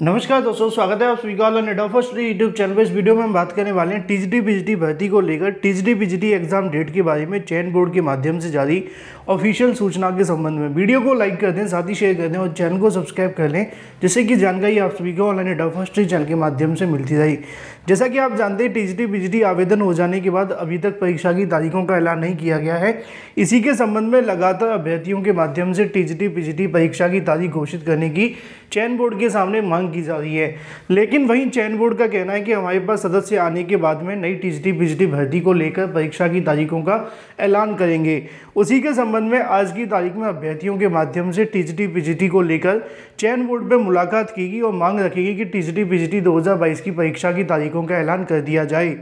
नमस्कार दोस्तों, स्वागत है आप सभी का net of first YouTube channel पर इस वीडियो में हम बात करने वाले हैं टीजीटी पीजीटी भर्ती को लेकर। टीजीटी पीजीटी एग्ज़ाम डेट के बारे में चयन बोर्ड के माध्यम से जारी ऑफिशियल सूचना के संबंध में। वीडियो को लाइक कर दें, साथ ही शेयर कर दें और चैनल को सब्सक्राइब कर लें, जिससे कि जानकारी आप सभी को ऑनलाइन फ़र्स्ट चैनल के माध्यम से मिलती रही। जैसा कि आप जानते हैं, टीजीटी पीजीटी आवेदन हो जाने के बाद अभी तक परीक्षा की तारीखों का ऐलान नहीं किया गया है। इसी के संबंध में लगातार अभ्यर्थियों के माध्यम से टीजीटी पीजीटी परीक्षा की तारीख घोषित करने की चयन बोर्ड के सामने मांग की जा रही है। लेकिन वहीं चयन बोर्ड का कहना है कि हमारे पास सदस्य आने के बाद में नई टीजीटी पीजीटी भर्ती को लेकर परीक्षा की तारीखों का ऐलान करेंगे। उसी के संबंध में आज की तारीख में अभ्यर्थियों के माध्यम से टीजीटी पीजीटी को लेकर चयन बोर्ड पर मुलाकात की गई और मांग रखेगी कि टीजीटी पीजीटी 2022 की परीक्षा की तारीखों का ऐलान कर दिया जाए।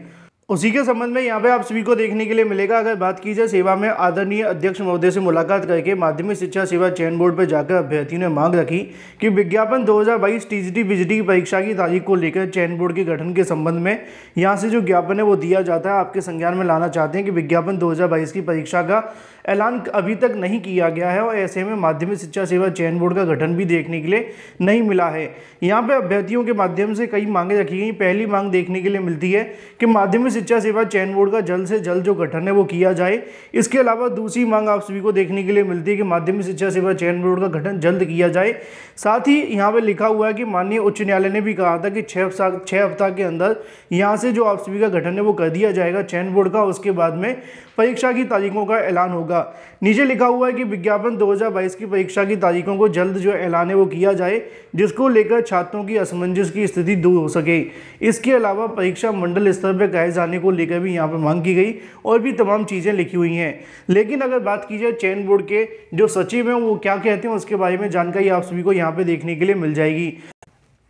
उसी के संबंध में यहाँ पे आप सभी को देखने के लिए मिलेगा। अगर बात की जाए सेवा में आदरणीय अध्यक्ष महोदय से मुलाकात करके माध्यमिक शिक्षा सेवा चयन बोर्ड पर जाकर अभ्यर्थियों ने मांग रखी कि विज्ञापन 2022 टीजीटी बीजीटी की परीक्षा की तारीख को लेकर चयन बोर्ड के गठन के संबंध में यहाँ से जो ज्ञापन है वो दिया जाता है। आपके संज्ञान में लाना चाहते हैं कि विज्ञापन दो हज़ार बाईस की परीक्षा का ऐलान अभी तक नहीं किया गया है और ऐसे में माध्यमिक शिक्षा सेवा चयन बोर्ड का गठन भी देखने के लिए नहीं मिला है। यहाँ पे अभ्यर्थियों के माध्यम से कई मांगे रखी गई। पहली मांग देखने के लिए मिलती है कि माध्यमिक शिक्षा सेवा चयन बोर्ड का जल्द से जल्द जो गठन है वो किया जाए। इसके अलावा दूसरी मांग आप सभी को देखने के लिए मिलती है कि माध्यमिक शिक्षा सेवा चयन बोर्ड का गठन जल्द किया जाए। साथ ही यहाँ पे लिखा हुआ है कि माननीय उच्च न्यायालय ने भी कहा था कि छः छः हफ़्ता के अंदर यहाँ से जो आप सभी का गठन है वो कर दिया जाएगा चयन बोर्ड का। उसके बाद में परीक्षा की तारीखों का ऐलान होगा। नीचे लिखा हुआ है कि विज्ञापन 2022 की परीक्षा की तारीखों को जल्द जो ऐलान है वो किया जाए, जिसको लेकर छात्रों की असमंजस की स्थिति दूर हो सके। इसके अलावा परीक्षा मंडल स्तर पर कहे जाने को लेकर भी यहाँ पर मांग की गई और भी तमाम चीज़ें लिखी हुई हैं। लेकिन अगर बात की जाए चैन बोर्ड के, जो सचिव हैं वो क्या कहते हैं उसके बारे में जानकारी आप सभी को यहाँ पर देखने के लिए मिल जाएगी।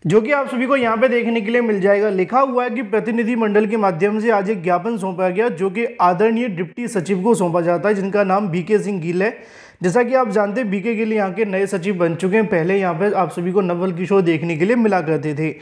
जो कि आप सभी को यहाँ पे देखने के लिए मिल जाएगा। लिखा हुआ है कि प्रतिनिधि मंडल के माध्यम से आज एक ज्ञापन सौंपा गया, जो कि आदरणीय डिप्टी सचिव को सौंपा जाता है, जिनका नाम बीके सिंह गिल है। जैसा कि आप जानते हैं, बीके गिल यहाँ के नए सचिव बन चुके हैं। पहले यहाँ पे आप सभी को नवल किशोर देखने के लिए मिला करते थे।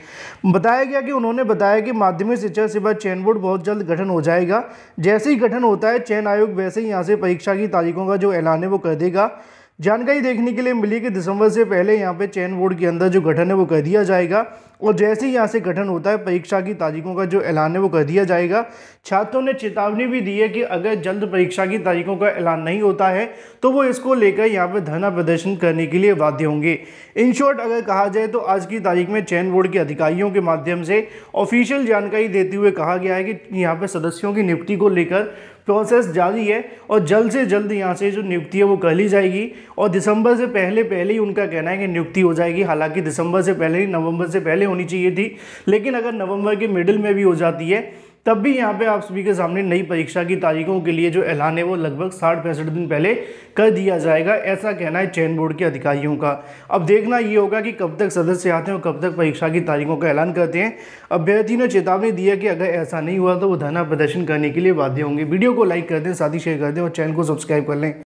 बताया गया कि उन्होंने बताया कि माध्यमिक शिक्षा सेवा चयन बोर्ड बहुत जल्द गठन हो जाएगा। जैसे ही गठन होता है, चयन आयोग वैसे ही यहाँ से परीक्षा की तारीखों का जो ऐलान है, वो कर देगा। जानकारी देखने के लिए मिली कि दिसंबर से पहले यहाँ पे चयन बोर्ड के अंदर जो गठन है वो कर दिया जाएगा। और जैसे ही यहाँ से गठन होता है, परीक्षा की तारीखों का जो ऐलान है वो कर दिया जाएगा। छात्रों ने चेतावनी भी दी है कि अगर जल्द परीक्षा की तारीखों का ऐलान नहीं होता है तो वो इसको लेकर यहाँ पर धरना प्रदर्शन करने के लिए बाध्य होंगे। इन शॉर्ट अगर कहा जाए तो आज की तारीख में चयन बोर्ड के अधिकारियों के माध्यम से ऑफिशियल जानकारी देते हुए कहा गया है कि यहाँ पर सदस्यों की नियुक्ति को लेकर प्रोसेस जारी है और जल्द से जल्द यहाँ से जो नियुक्ति है वो कर ली जाएगी और दिसंबर से पहले पहले ही उनका कहना है कि नियुक्ति हो जाएगी। हालाँकि दिसंबर से पहले ही नवंबर से पहले होनी चाहिए थी, लेकिन अगर नवंबर के मिडिल में भी हो जाती है तब भी यहाँ पे आप सभी के सामने नई परीक्षा की तारीखों के लिए जो ऐलान है, वो लगभग साठ पैंसठ दिन पहले कर दिया जाएगा। ऐसा कहना है चयन बोर्ड के अधिकारियों का। अब देखना ये होगा कि कब तक सदस्य आते हैं और कब तक परीक्षा की तारीखों का ऐलान करते हैं। अभ्यर्थी ने चेतावनी दी है कि अगर ऐसा नहीं हुआ तो वो धरना प्रदर्शन करने के लिए बाध्य होंगे। वीडियो को लाइक कर दें, साथ ही शेयर कर दें और चैनल को सब्सक्राइब कर लें।